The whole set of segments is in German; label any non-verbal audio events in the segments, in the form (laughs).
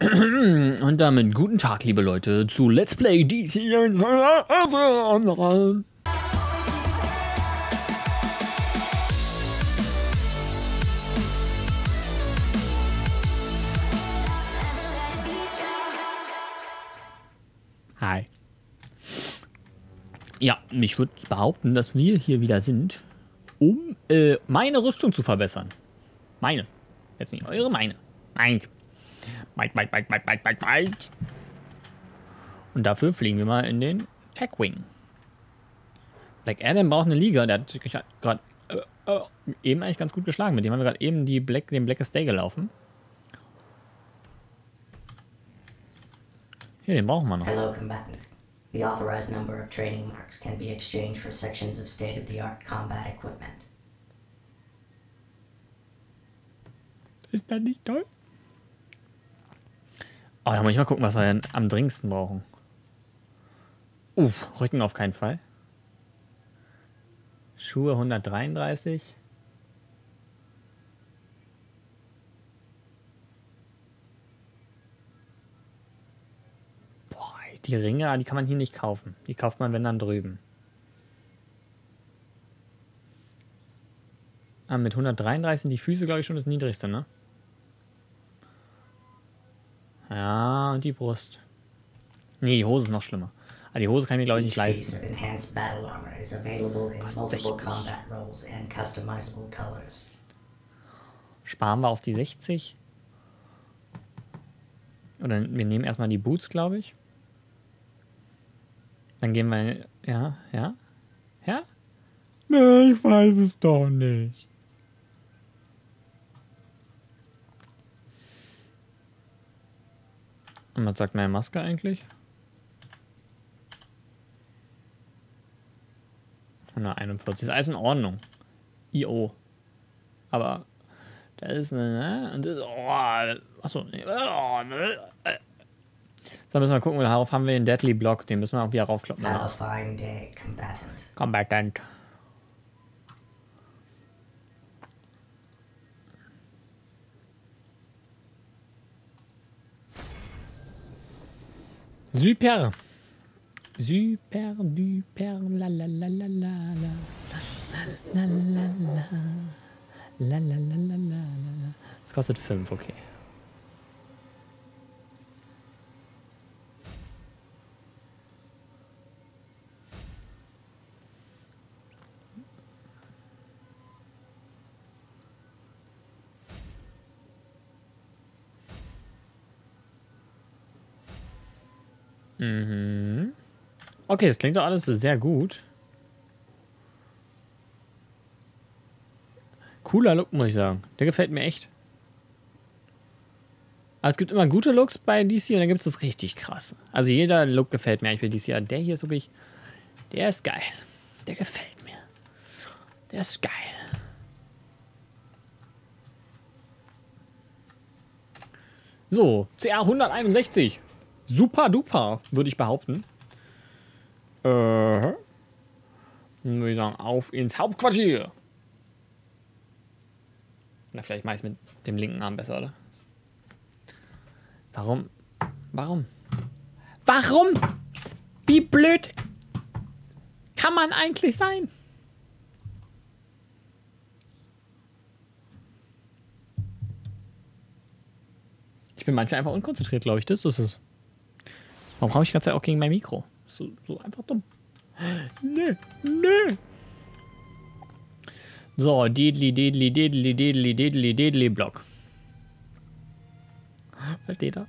(clears throat) Und damit guten Tag, liebe Leute, zu Let's Play DC. Hi. Ja, ich würde behaupten, dass wir hier wieder sind, um äh, meine Rüstung zu verbessern. Meine. Jetzt nicht eure, meine. Meins. Bite, bite, bite, bite, bite, bite, bite. Und dafür fliegen wir mal in den Tech Wing. Black Adam braucht eine Liga. Der hat sich gerade äh, äh, eben eigentlich ganz gut geschlagen. Mit dem haben wir gerade eben die Black, den Blackest Day gelaufen. Hier, den brauchen wir noch. Hello, combatant. The authorized number of training marks can be exchanged for sections of state-of-the-art combat equipment. Ist das nicht toll? Oh, da muss ich mal gucken, was wir denn am dringendsten brauchen. Uff, Rücken auf keinen Fall. Schuhe 133. Boah, die Ringe, die kann man hier nicht kaufen. Die kauft man, wenn dann drüben. Ah, mit 133 sind die Füße, glaube ich, schon das niedrigste, ne? Ja, und die Brust. Nee, die Hose ist noch schlimmer. Aber die Hose kann ich mir, glaube ich, nicht leisten. of enhanced battle armor is available in Kostet multiple 60. combat roles and customizable colors. Sparen wir auf die 60. Oder wir nehmen erstmal die Boots, glaube ich. Dann gehen wir. Ja, ja. Ja? Nee, ich weiß es doch nicht. Und was sagt meine Maske eigentlich? 141. Ist alles in Ordnung. IO. Aber da ist eine, ne? Und das, oh, achso, nee. Oh, ne, äh. So, müssen wir gucken, darauf haben wir den Deadly Block, den müssen wir auch wieder raufkloppen. Combatant. Combatant. Super. Super, duper, la la la la la la. La la la la. La la la la la la. Kostet 5, okay. Mhm. Okay, das klingt doch alles sehr gut. Cooler Look, muss ich sagen. Der gefällt mir echt. Aber es gibt immer gute Looks bei DC und dann gibt es das richtig krass. Also jeder Look gefällt mir eigentlich bei DC. Aber der hier ist wirklich. Der ist geil. Der gefällt mir. Der ist geil. So, CR 161. Super duper, würde ich behaupten. Äh. Dann würde ich sagen, auf ins Hauptquartier. Na, vielleicht es mit dem linken Arm besser, oder? Warum? Warum? Warum? Wie blöd kann man eigentlich sein? Ich bin manchmal einfach unkonzentriert, glaube ich. Das ist es. Warum brauche ich die ganze Zeit auch gegen mein Mikro? So, so einfach dumm. Nö, nö. So, Dedli, Dedli, Dedli, Dedli, Dedli, Dedli, Block. Was steht da?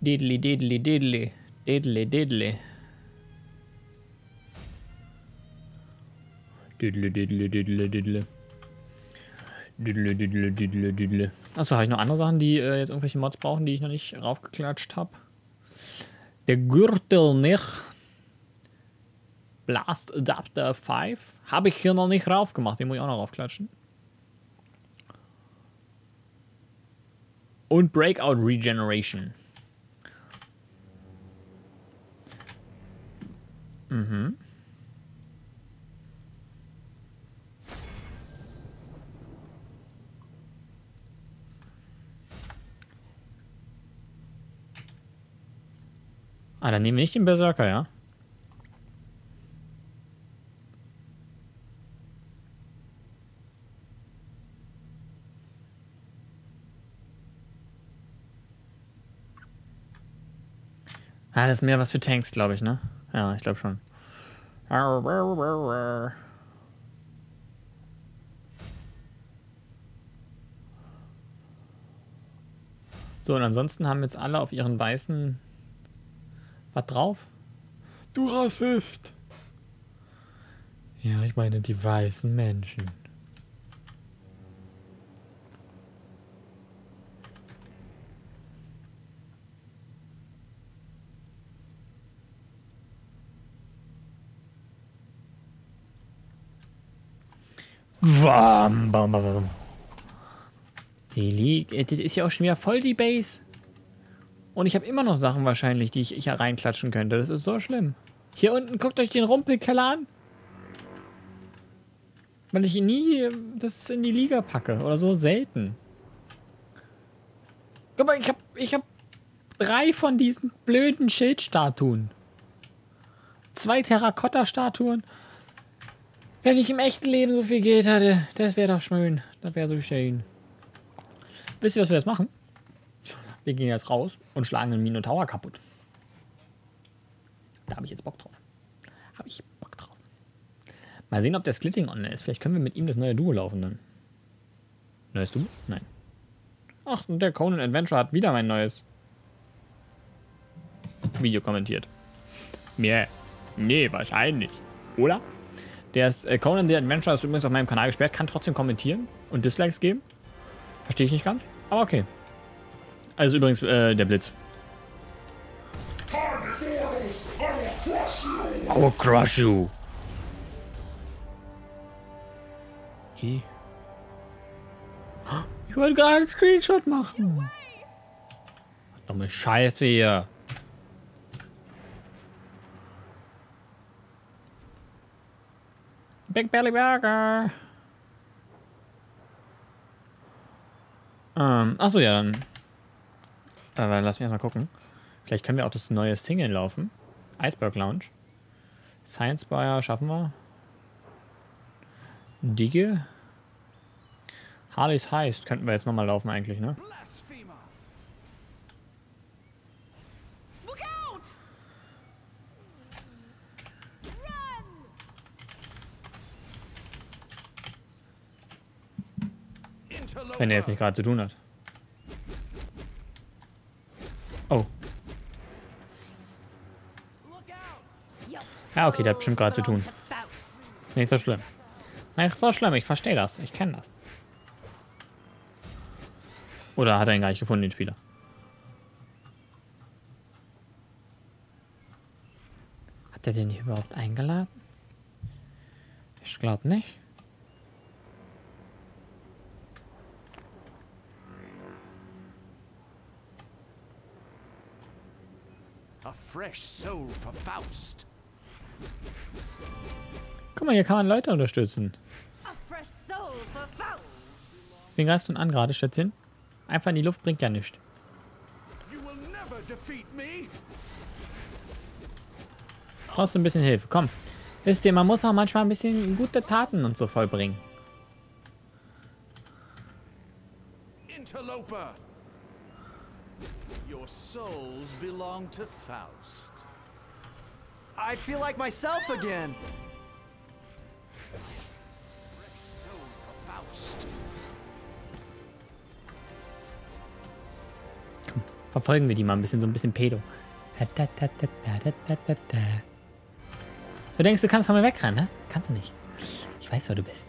Dedli, Dedli, Dedli, Dedli, Dedli. Dedli, Dedli, Dedli, Dedli. Düdle, düdle, düdle, düdle. Achso, habe ich noch andere Sachen, die äh, jetzt irgendwelche Mods brauchen, die ich noch nicht raufgeklatscht habe? Der Gürtel nicht. Blast Adapter 5. Habe ich hier noch nicht rauf gemacht. Den muss ich auch noch raufklatschen. Und Breakout Regeneration. Mhm. Ah, dann nehmen wir nicht den Berserker, ja? Ah, das ist mehr was für Tanks, glaube ich, ne? Ja, ich glaube schon. So, und ansonsten haben jetzt alle auf ihren weißen was drauf? Du Rassist! Ja, ich meine die weißen Menschen. Wam, bam, bam, bam. Die liegt. äh, Das ist ja auch schon wieder voll die Base. Und ich habe immer noch Sachen wahrscheinlich, die ich hier reinklatschen könnte. Das ist so schlimm. Hier unten, guckt euch den Rumpelkeller an. Weil ich nie das in die Liga packe. Oder so selten. Guck mal, ich hab, ich hab drei von diesen blöden Schildstatuen. Zwei Terrakotta-Statuen. Wenn ich im echten Leben so viel Geld hatte, das wäre doch schön. Das wäre so schön. Wisst ihr, was wir jetzt machen? Wir gehen jetzt raus und schlagen den Minotaur kaputt. Da habe ich jetzt Bock drauf. Habe ich Bock drauf. Mal sehen, ob der Splitting on ist. Vielleicht können wir mit ihm das neue Duo laufen dann. Neues Duo? Nein. Ach, und der Conan Adventure hat wieder mein neues Video kommentiert. Nee. Nee, wahrscheinlich. Oder? Der ist, äh, Conan the Adventure ist übrigens auf meinem Kanal gesperrt, kann trotzdem kommentieren und Dislikes geben. Verstehe ich nicht ganz, aber okay. Also übrigens äh, der Blitz. I will crush you. I. Ich wollte gerade einen Screenshot machen. Dumme Scheiße hier. Big Belly Burger. Ähm, achso, ja, dann. Äh, lass mich mal gucken. Vielleicht können wir auch das neue Single laufen. Iceberg Lounge. Science Spire schaffen wir. Digge. Harley's Heist könnten wir jetzt nochmal laufen eigentlich, ne? Wenn er jetzt nicht gerade zu tun hat. Oh. Look out! Ja, okay, der hat bestimmt gerade zu tun. Nicht so schlimm. Nicht so schlimm, ich verstehe das. Ich kenne das. Oder hat er ihn gar nicht gefunden, den Spieler? Hat er den hier überhaupt eingeladen? Ich glaube nicht. A fresh soul for Faust. Guck mal, hier kann man Leute unterstützen. Wen greifst du denn an gerade, Schätzchen? Einfach in die Luft bringt ja nichts. Brauchst du ein bisschen Hilfe. Komm. Wisst ihr, man muss auch manchmal ein bisschen gute Taten und so vollbringen. Interloper! Your souls belong to Faust. I feel like myself again. Faust. Verfolgen wir die mal ein bisschen, so ein bisschen Pedo. Du denkst, du kannst von mir wegrennen, ne? Kannst du nicht. Ich weiß, wer du bist.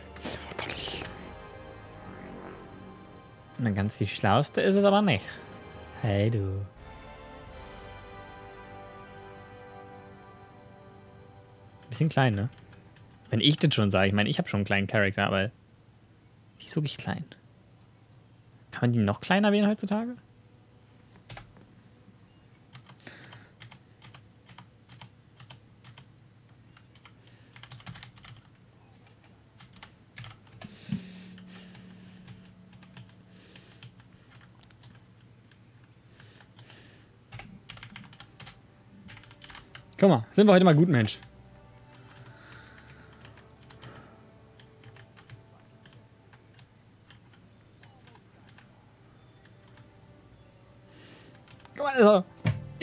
Na, ganz die Schlauste ist es aber nicht. Hey, du. Bisschen klein, ne? Wenn ich das schon sage. Ich meine, ich habe schon einen kleinen Charakter, aber die ist wirklich klein. Kann man die noch kleiner wählen heutzutage? Guck mal, sind wir heute mal gut, Mensch.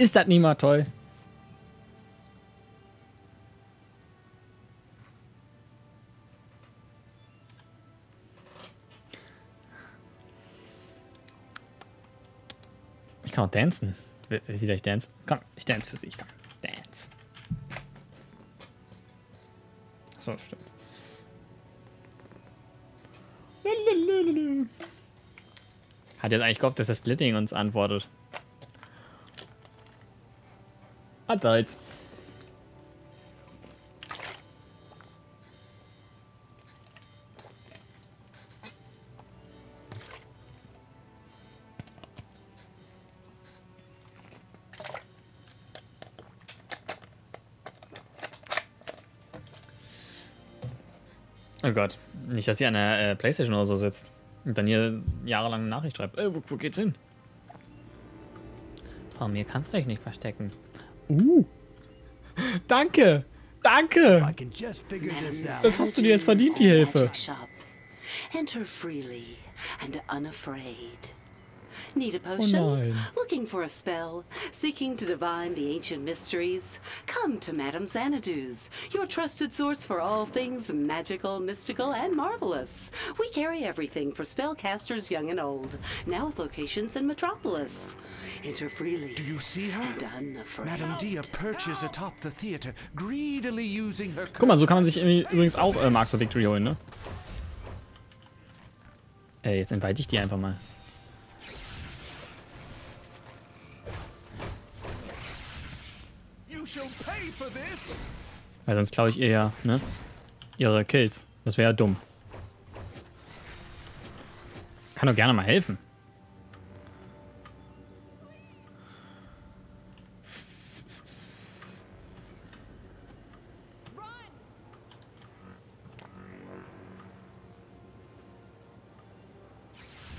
Ist das nicht mal toll? Ich kann auch dancen. Wer, sieht euch dance? Komm, ich dance für sie. Komm, dance. So, stimmt. Hat jetzt eigentlich gehofft, dass der Splitting uns antwortet. Jetzt. Oh Gott. Nicht, dass sie an der äh, Playstation oder so sitzt. Und dann hier jahrelang eine Nachricht schreibt. Äh, wo, wo geht's hin? Vor mir kannst du dich nicht verstecken. Uh. Danke. Danke. Das hast du dir jetzt verdient, die Hilfe. Enter freely and unafraid. Need a oh, potion? nein. Looking for a spell? Seeking to divine the ancient mysteries? Come to Madame Xanadu's, your trusted source for all things magical, mystical, and marvelous. We carry everything for spellcasters young and old, now with locations in Metropolis. Enter freely Do you see her? and unafraid. Madame Dia perches atop the theater, greedily using her Guck mal, so kann man sich übrigens auch äh, Marks of Victory holen, ne? Ey, jetzt invite ich die einfach mal. Weil sonst klaue ich ihr ja, ne? Ihre Kills. Das wäre ja dumm. Kann doch gerne mal helfen.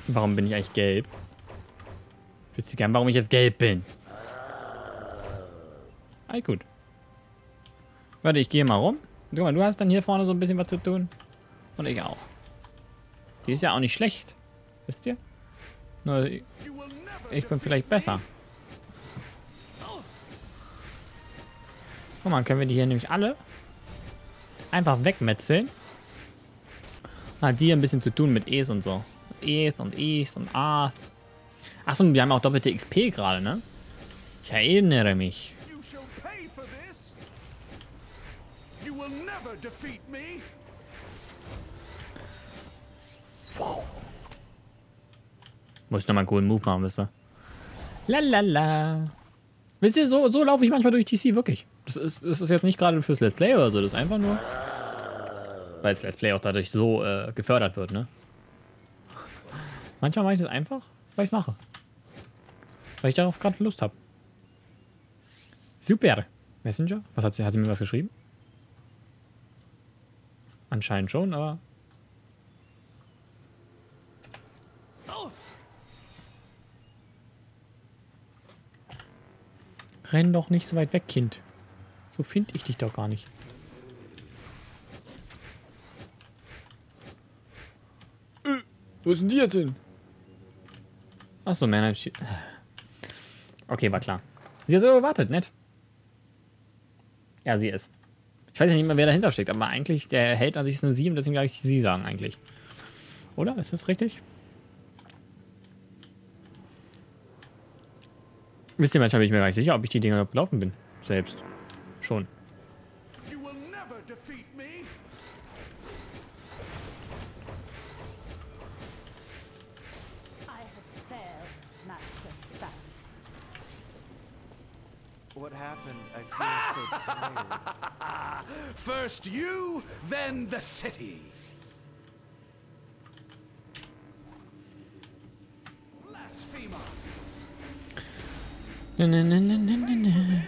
Warum bin ich eigentlich gelb? Ich wüsste gern, warum ich jetzt gelb bin. All gut. Warte, ich gehe mal rum. Guck mal, du hast dann hier vorne so ein bisschen was zu tun. Und ich auch. Die ist ja auch nicht schlecht. Wisst ihr? Nur never ich bin vielleicht besser. Guck mal, können wir die hier nämlich alle einfach wegmetzeln. Hat die hier ein bisschen zu tun mit E's und so. E's und I's und A's. Achso, wir haben auch doppelte XP gerade, ne? Ich erinnere mich. You shall pay for this. You will never defeat me. Muss ich nochmal einen coolen Move machen, wisst ihr? Lalala. Wisst ihr, so, so laufe ich manchmal durch TC, wirklich. Das ist, das ist jetzt nicht gerade fürs Let's Play oder so, das ist einfach nur, weil das Let's Play auch dadurch so äh, gefördert wird, ne? Manchmal mache ich das einfach, weil ich es mache. Weil ich darauf gerade Lust habe. Super. Messenger? Was hat sie, hat sie mir was geschrieben? Anscheinend schon, aber Renn doch nicht so weit weg, Kind. So finde ich dich doch gar nicht. Äh, Wo sind die jetzt hin? Achso, Männer. Okay, war klar. Sie hat so gewartet, nett. Ja, sie ist. Ich weiß ja nicht mehr, wer dahinter steckt, aber eigentlich, der Held an sich ist eine Sie und deswegen kann ich sie sagen eigentlich. Oder? Ist das richtig? Wisst ihr, manchmal bin ich mir gar nicht sicher, ob ich die Dinger gelaufen bin. Selbst. Schon. What happened? I feel so (laughs) tired. First you, then the city. Ne, ne, ne.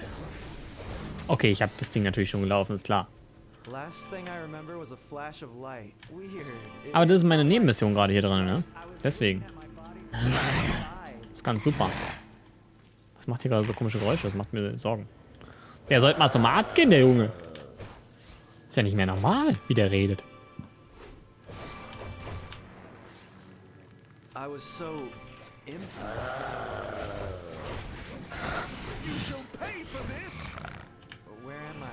Okay, ich habe das Ding natürlich schon gelaufen, ist klar. Last thing I remember was a flash of light. Weird. It Aber das ist meine Nebenmission gerade hier drin, ne? Deswegen. died. Ist ganz super. Was macht hier gerade so komische Geräusche? Das macht mir Sorgen. Der sollte mal zum Arzt gehen, der Junge. Ist ja nicht mehr normal, wie der redet. I was so You shall pay for this. Where am I?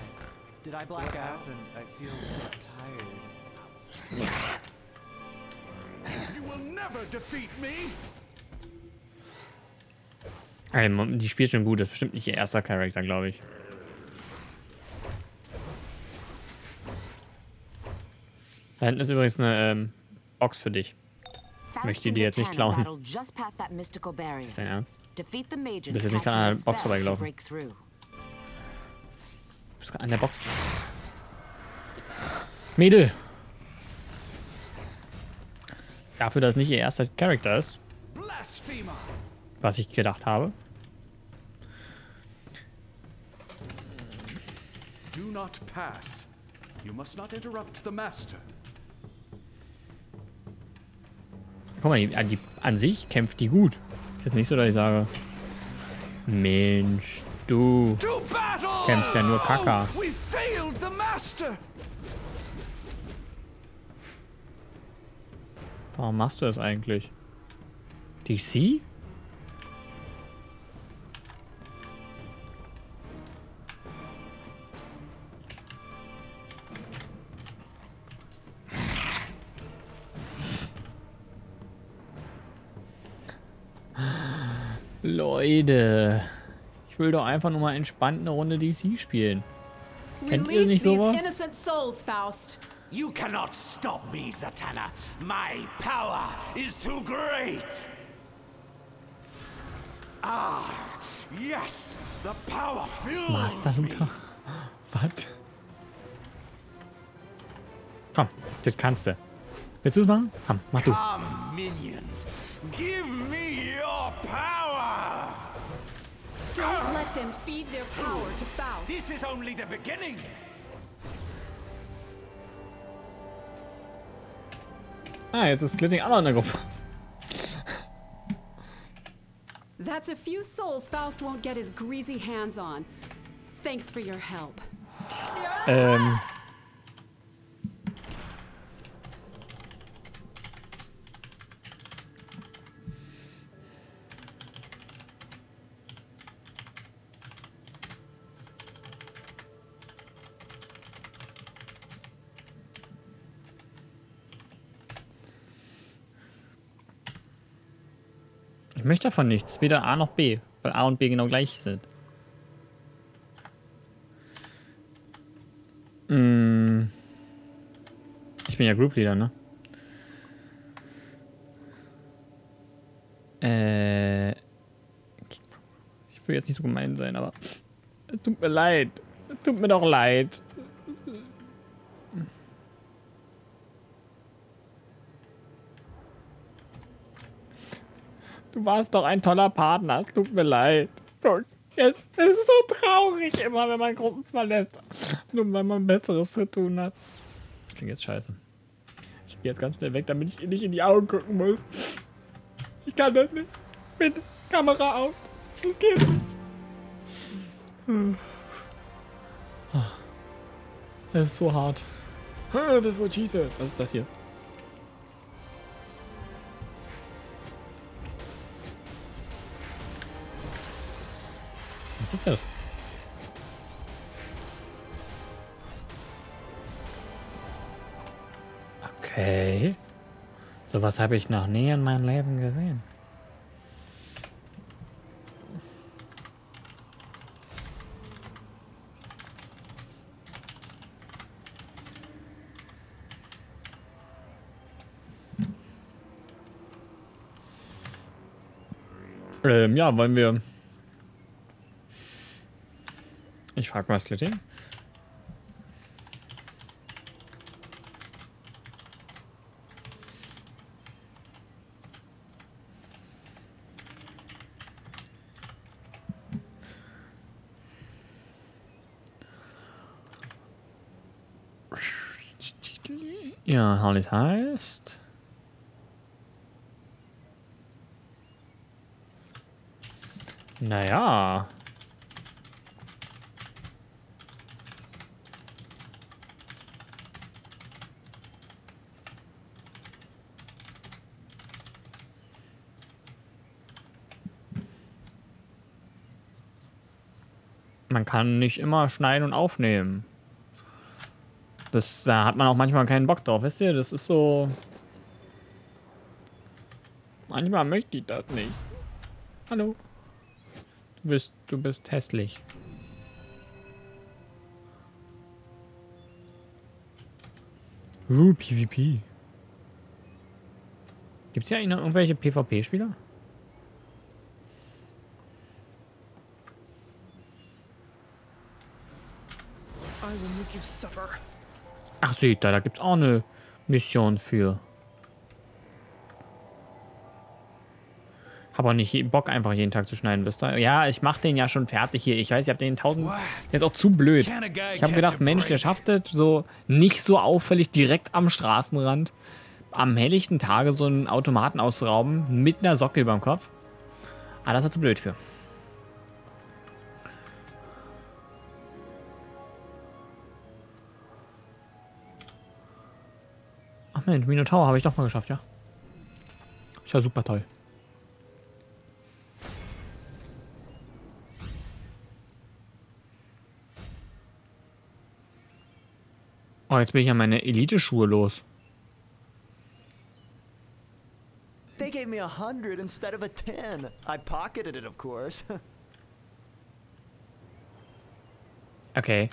Did I black out? And I feel so tired. You will never defeat me. Ey, Mom, die spielt schon gut. Das ist bestimmt nicht ihr erster Charakter, glaube ich. Da hinten ist übrigens eine ähm, Box für dich. Möchte die jetzt nicht klauen. Ist dein Ernst? Mage Bist jetzt nicht gerade an der Box vorbeigelaufen. Du bist gerade an der Box. Mädel! Dafür, dass es nicht ihr erster Charakter ist, was ich gedacht habe. Do not pass. You must not interrupt the master. Guck mal, die, an, die, an sich kämpft die gut. Ist jetzt nicht so, dass ich sage, Mensch, du. Kämpfst ja nur Kaka. The master. Warum machst du das eigentlich? DC? Leute, ich will doch einfach nur mal entspannt eine Runde DC spielen. Kennt ihr nicht sowas? innocent souls, Faust. You cannot stop me, Zatanna. My power is too great. Ah, yes, the power fills Master. Luther? Was? Komm, das kannst du. Willst du es machen? Komm, mach du. Come, minions, give let them feed their power to Faust. This is only the beginning. Ah, jetzt ist Glitting auch noch in der Gruppe. That's a few souls Faust won't get his greasy hands on. Thanks for your help. Ähm. Möchte davon nichts. Weder A noch B. Weil A und B genau gleich sind. Mm. Ich bin ja Group Leader, ne? Äh. Ich will jetzt nicht so gemein sein, aber. Es tut mir leid. Es tut mir doch leid. Du warst doch ein toller Partner. Es tut mir leid. Guck, es, ist so traurig immer, wenn man Gruppen verlässt. Nur weil man Besseres zu tun hat. Klingt jetzt scheiße. Ich gehe jetzt ganz schnell weg, damit ich ihr nicht in die Augen gucken muss. Ich kann das nicht. Bitte, Kamera aus. Das geht nicht. Das ist so hart. Das ist what she said. Was ist das hier? Ist das? Okay. Sowas habe ich noch nie in meinem Leben gesehen. Ähm, ja, wollen wir. Ich frage mal Slitty. Ja, Harleys heißt. Naja. Man kann nicht immer schneiden und aufnehmen. Das, da hat man auch manchmal keinen Bock drauf, wisst ihr? Das ist so... Manchmal möchte ich das nicht. Hallo. Du bist, du bist hässlich. Uh, PvP. Gibt es noch irgendwelche PvP-Spieler? Ach, seht da, da gibt es auch eine Mission für. Hab auch nicht Bock, einfach jeden Tag zu schneiden, wisst ihr? Ja, ich mach den ja schon fertig hier. Ich weiß, ihr habt den tausend... Der ist auch zu blöd. Ich habe gedacht, Mensch, der schafft es so nicht so auffällig direkt am Straßenrand am helllichten Tage so einen Automaten ausrauben mit einer Socke über dem Kopf. Ah, das ist er zu blöd für. Ach Mensch, Minotaur habe ich doch mal geschafft, ja. Ist ja super toll. Oh, jetzt bin ich ja meine Elite-Schuhe los. They gave me a hundred instead of a ten. I pocketed it, of course. (laughs) Okay.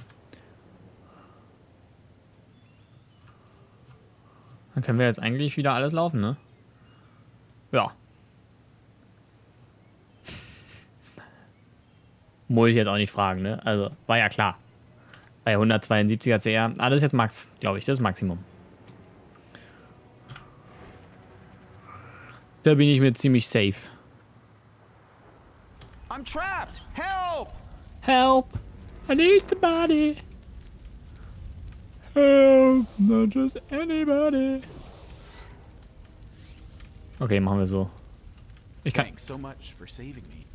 Dann können wir jetzt eigentlich wieder alles laufen, ne? Ja. (laughs) Muss ich jetzt auch nicht fragen, ne? Also, war ja klar. Bei 172er CR. Ah, das ist jetzt Max, glaube ich. Das ist Maximum. Da bin ich mir ziemlich safe. I'm trapped! Help! Help! I need somebody! Help! Not just anybody! Okay, machen wir so. Ich kann. Thanks so much for saving me.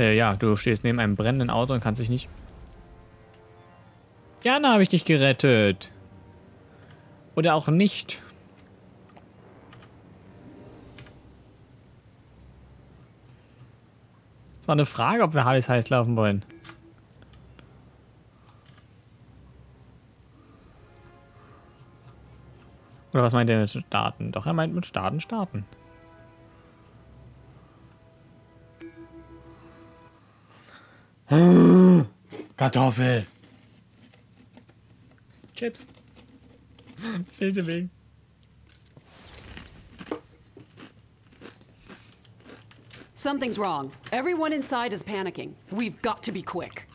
Äh, ja, du stehst neben einem brennenden Auto und kannst dich nicht. Gerne habe ich dich gerettet. Oder auch nicht. Es war eine Frage, ob wir Harleys heiß laufen wollen. Oder was meint er mit starten? Doch, er meint mit starten, starten. Kartoffel. Chips. (laughs) Fehlte wegen. Something's wrong. Everyone inside is panicking. We've got to be quick.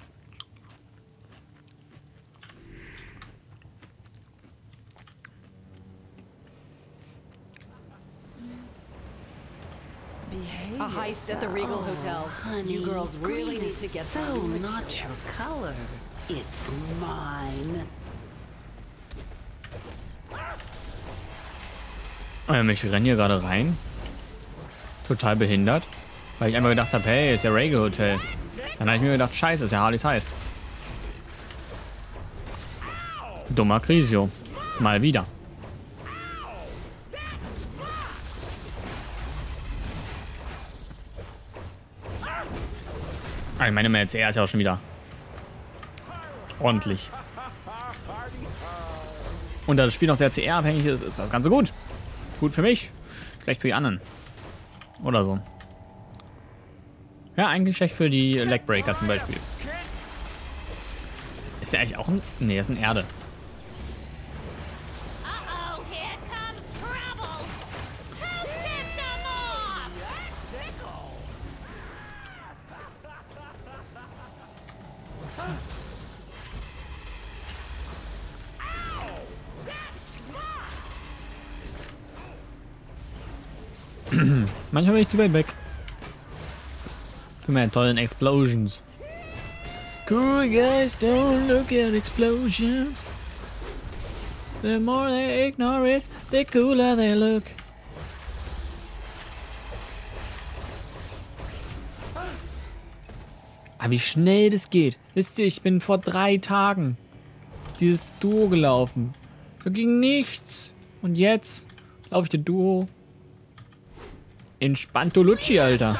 Heist at the Regal Hotel. you girls really need to get so some not your color. It's mine. Ähm, ich renne hier gerade rein. Total behindert. Weil ich einfach gedacht habe, hey, ist ja Regal Hotel. Dann habe ich mir gedacht, scheiße, ist ja Harleys heißt. Dummer Crisio. Mal wieder. Ich meine, MLCR ist ja auch schon wieder ordentlich. Und da das Spiel noch sehr CR-abhängig ist, ist das Ganze gut. Gut für mich, schlecht für die anderen. Oder so. Ja, eigentlich schlecht für die Legbreaker zum Beispiel. Ist der eigentlich auch ein... Das ist ein Erde. Ich zu weit weg. Für meine tollen Explosions. Cool guys don't look at explosions. The more they ignore it, the cooler they look. Aber wie schnell das geht. Wisst ihr, ich bin vor drei Tagen dieses Duo gelaufen. Da ging nichts. Und jetzt laufe ich der Duo. Entspannto Lucci, Alter.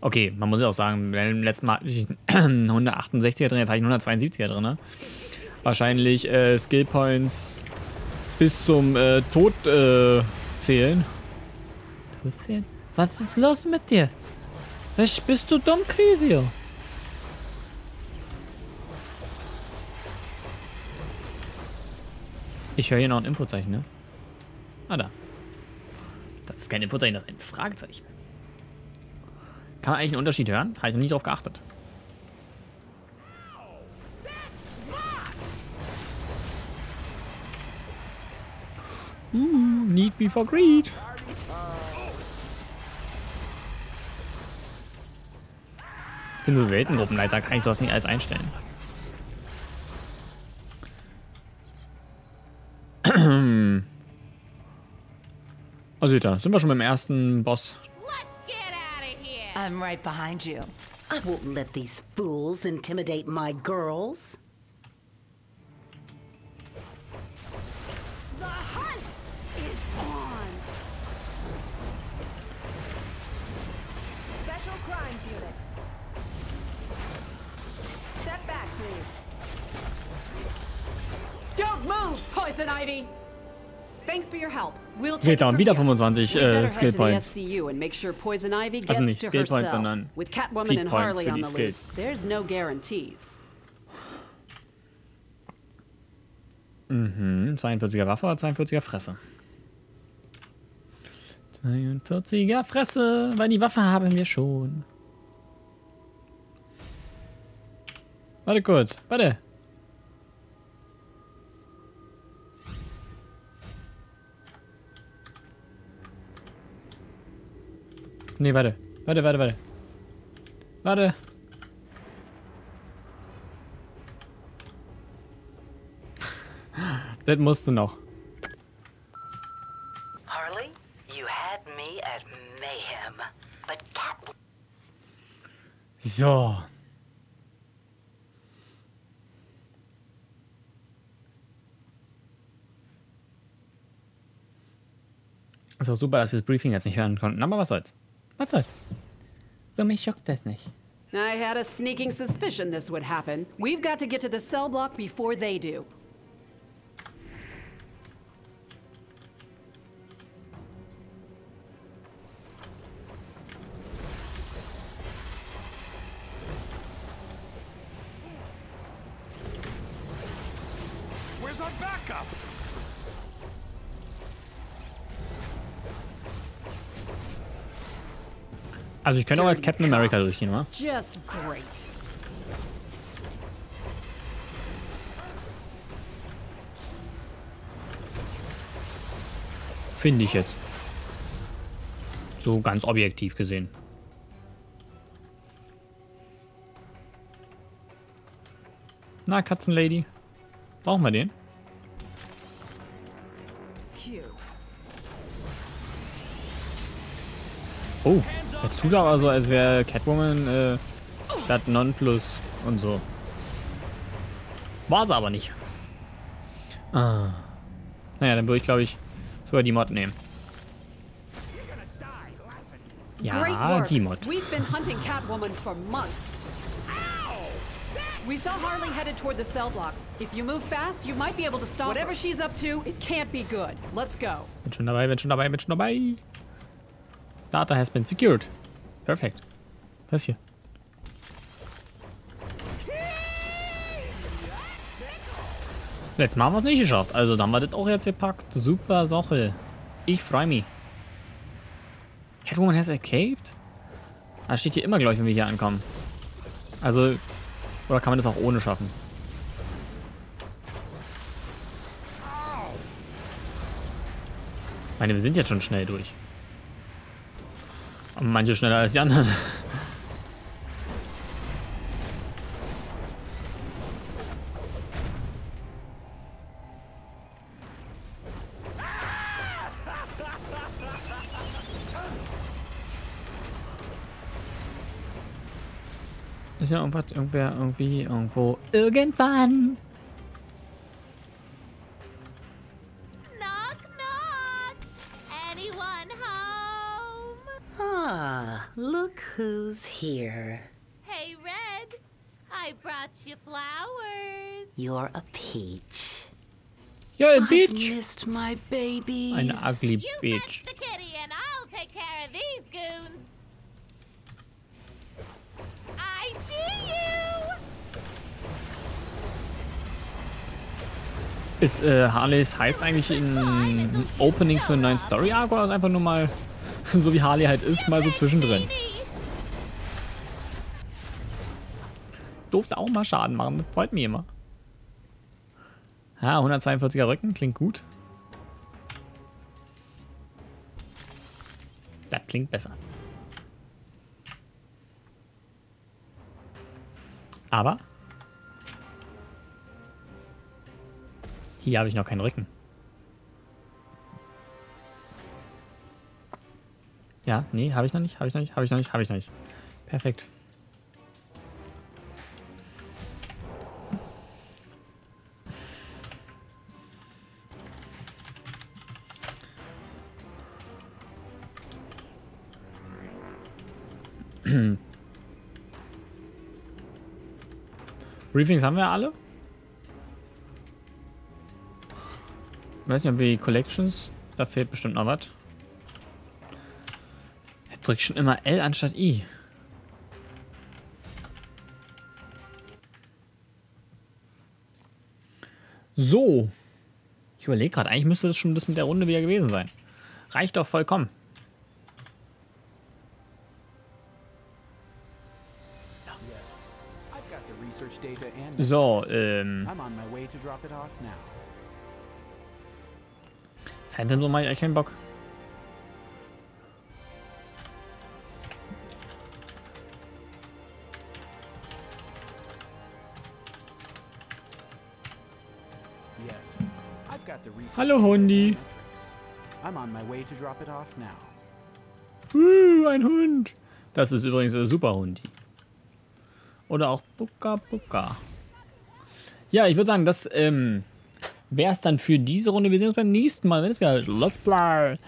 Okay, man muss ja auch sagen, beim letzten Mal hatte ich (clears throat) einen 168er drin, jetzt habe ich einen 172er drin. Ne? Wahrscheinlich äh, Skillpoints bis zum äh, Tod äh, zählen. Tod zählen? Was ist los mit dir? Was, bist du dumm, Crisio? Ich höre hier noch ein Infozeichen, ne? Ah, da. Das ist kein Infozeichen, das ist ein Fragezeichen. Kann man eigentlich einen Unterschied hören? Habe ich noch nie drauf geachtet. Uh, need me for greed. Ich bin so selten Gruppenleiter, kann ich sowas nicht alles einstellen. (clears throat) Also da sind wir schon beim ersten Boss. I'm right behind you. I won't let these fools intimidate my girls. Take da wieder here. 25 We'd äh, Skill Points. SCU and make sure Poison Ivy Also gets nicht to Skill Points, sondern With Catwoman Feed and Points Harley für on die the Skills. loose, there's no guarantees. Mhm, 42er Waffe oder 42er Fresse? 42er Fresse, weil die Waffe haben wir schon. Warte kurz, warte. Nee, warte. Warte, warte, warte. Warte. (laughs) Das musste noch. Harley, you had me at mayhem. But Cat So. Ist auch super, dass wir das Briefing jetzt nicht hören konnten, aber was soll's. Mich schockt das nicht. I had a sneaking suspicion this would happen. We've got to get to the cell block before they do. Also ich könnte auch als Captain America durchgehen, oder? Just great. Finde ich jetzt. So ganz objektiv gesehen. Na, Katzenlady. Brauchen wir den? Oh, jetzt tut er aber so, als wäre Catwoman äh, das Nonplus und so. War sie aber nicht. Ah. Naja, dann würde ich, glaube ich, sogar die Mod nehmen. Great Ja, die Mod. We've been hunting Catwoman for months. We saw Harley headed toward the cell block. If you move fast, you might be able to stop Whatever she's up to, it can't be good. Let's go. Bin schon dabei, bin schon dabei, bin schon dabei. Data has been secured. Perfekt. Was hier? Letztes Mal haben wir es nicht geschafft. Also dann wir das auch jetzt gepackt. Super Sache. Ich freue mich. Catwoman has escaped? Das steht hier immer, glaube ich, wenn wir hier ankommen. Also, oder kann man das auch ohne schaffen? Ich meine, wir sind jetzt schon schnell durch. Manche schneller als die anderen. Ist ja irgendwas, irgendwer, irgendwie, irgendwo, irgendwann. Peach. You're a I've bitch. missed my babies. Eine ugly You bitch. fetch the kitty and I'll take care of these goons. I see you. Ist äh, Harleys heißt eigentlich ein Opening für einen neuen Story Arc oder einfach nur mal, (laughs) so wie Harley halt ist, mal so zwischendrin? Durfte auch mal Schaden machen, freut mich immer. Ja, 142er Rücken, klingt gut. Das klingt besser. Aber hier habe ich noch keinen Rücken. Ja, nee, habe ich noch nicht, habe ich noch nicht, habe ich noch nicht, habe ich noch nicht. Perfekt. Briefings haben wir alle? weiß nicht, ob wir die Collections. Da fehlt bestimmt noch was. Jetzt drücke ich schon immer L anstatt I. So. Ich überlege gerade, eigentlich müsste das schon das mit der Runde wieder gewesen sein. Reicht doch vollkommen. So, ähm. I'm on my way to drop it off now. Phantom so mache ich echt keinen Bock. Hallo, Hundi. I'm on my way to drop it off now. Uh, ein Hund. Das ist übrigens ein super Hund. Oder auch Buka Buka. Ja, ich würde sagen, das ähm, wäre es dann für diese Runde. Wir sehen uns beim nächsten Mal, wenn es wieder Let's Play.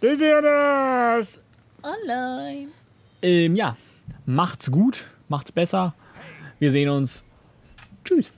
Wir sehen es online. Ähm, ja, macht's gut, macht's besser. Wir sehen uns. Tschüss.